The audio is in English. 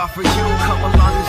offer you. Come along